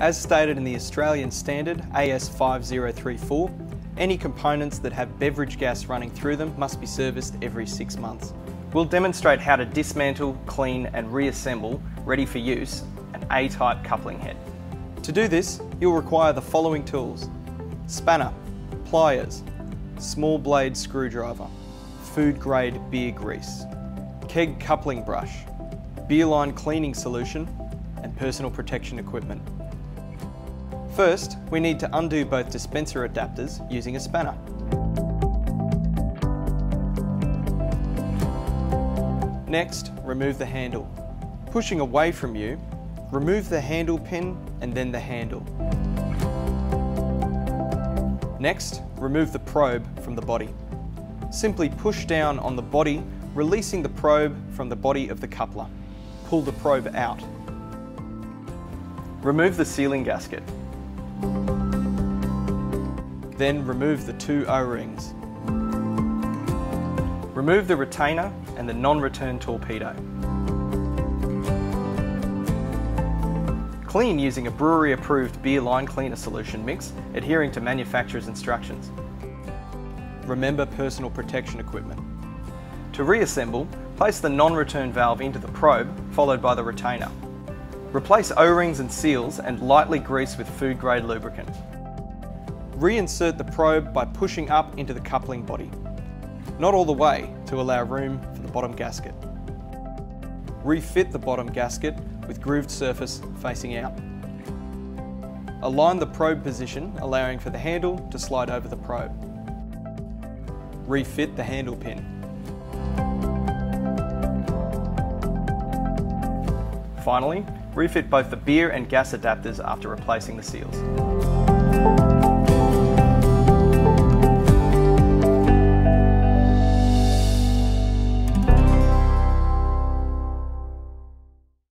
As stated in the Australian Standard AS5034, any components that have beverage gas running through them must be serviced every six months. We'll demonstrate how to dismantle, clean and reassemble, ready for use, an A-type coupling head. To do this, you'll require the following tools. Spanner, pliers, small blade screwdriver, food grade beer grease, keg coupling brush, beer line cleaning solution and personal protection equipment. First, we need to undo both dispenser adapters using a spanner. Next, remove the handle. Pushing away from you, remove the handle pin and then the handle. Next, remove the probe from the body. Simply push down on the body, releasing the probe from the body of the coupler. Pull the probe out. Remove the sealing gasket. Then remove the two O-rings. Remove the retainer and the non-return torpedo. Clean using a brewery approved beer line cleaner solution mix adhering to manufacturer's instructions. Remember personal protection equipment. To reassemble, place the non-return valve into the probe followed by the retainer. Replace O-rings and seals and lightly grease with food grade lubricant. Reinsert the probe by pushing up into the coupling body. Not all the way to allow room for the bottom gasket. Refit the bottom gasket with grooved surface facing out. Align the probe position, allowing for the handle to slide over the probe. Refit the handle pin. Finally, refit both the beer and gas adapters after replacing the seals.